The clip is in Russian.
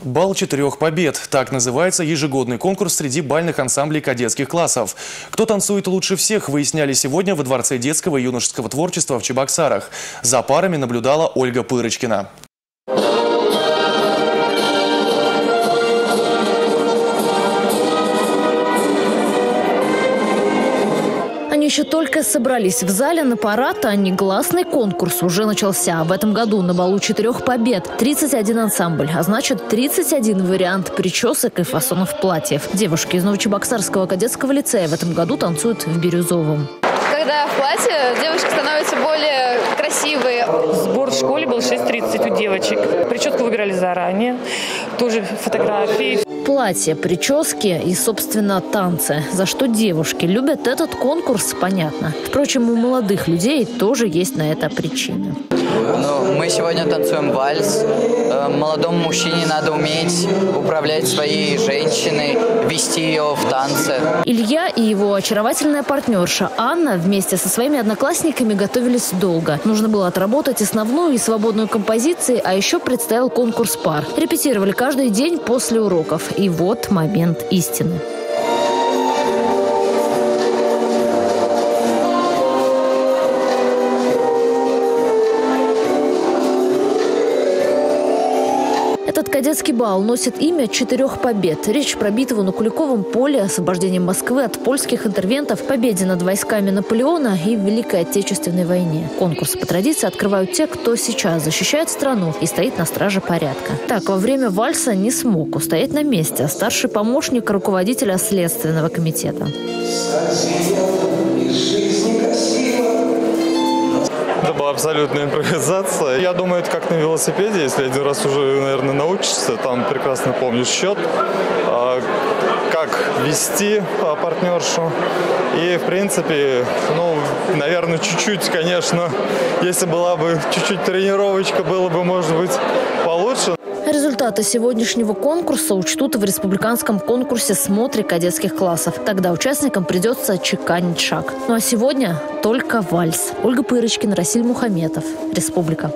Бал четырех побед. Так называется ежегодный конкурс среди бальных ансамблей кадетских классов. Кто танцует лучше всех, выясняли сегодня во Дворце детского и юношеского творчества в Чебоксарах. За парами наблюдала Ольга Пырочкина. Еще только собрались в зале на парад, а негласный конкурс уже начался. В этом году на балу четырех побед 31 ансамбль, а значит 31 вариант причесок и фасонов платьев. Девушки из Новочебоксарского кадетского лицея в этом году танцуют в Бирюзовом. Когда в платье девушки становятся более красивые. Сбор в школе был 6.30 у девочек. Прическу выбирали заранее. Тоже фотографии. Платья, прически и, собственно, танцы. За что девушки любят этот конкурс, понятно. Впрочем, у молодых людей тоже есть на это причины. Ну, мы сегодня танцуем вальс. Э, молодому мужчине надо уметь управлять своей женщиной, вести ее в танце. Илья и его очаровательная партнерша Анна вместе со своими одноклассниками готовились долго. Нужно было отработать основную и свободную композиции, а еще предстоял конкурс пар. Репетировали каждый день после уроков. И вот момент истины. Кадетский бал носит имя четырех побед. Речь про битву на Куликовом поле, освобождение Москвы от польских интервентов, победе над войсками Наполеона и Великой Отечественной войне. Конкурс по традиции открывают те, кто сейчас защищает страну и стоит на страже порядка. Так, во время вальса не смог устоять на месте старший помощник руководителя Следственного комитета. Это была абсолютная импровизация. Я думаю, это как на велосипеде. Если один раз уже, наверное, научишься, там прекрасно помнишь счет, а, как вести а, партнершу. И, в принципе, ну, наверное, чуть-чуть, конечно, если была бы чуть-чуть тренировочка, было бы, может быть, получше. Результаты сегодняшнего конкурса учтут в республиканском конкурсе «Смотре кадетских классов». Тогда участникам придется чеканить шаг. Ну а сегодня только вальс. Ольга Пырочкина, Расиль Мухаметов. Республика.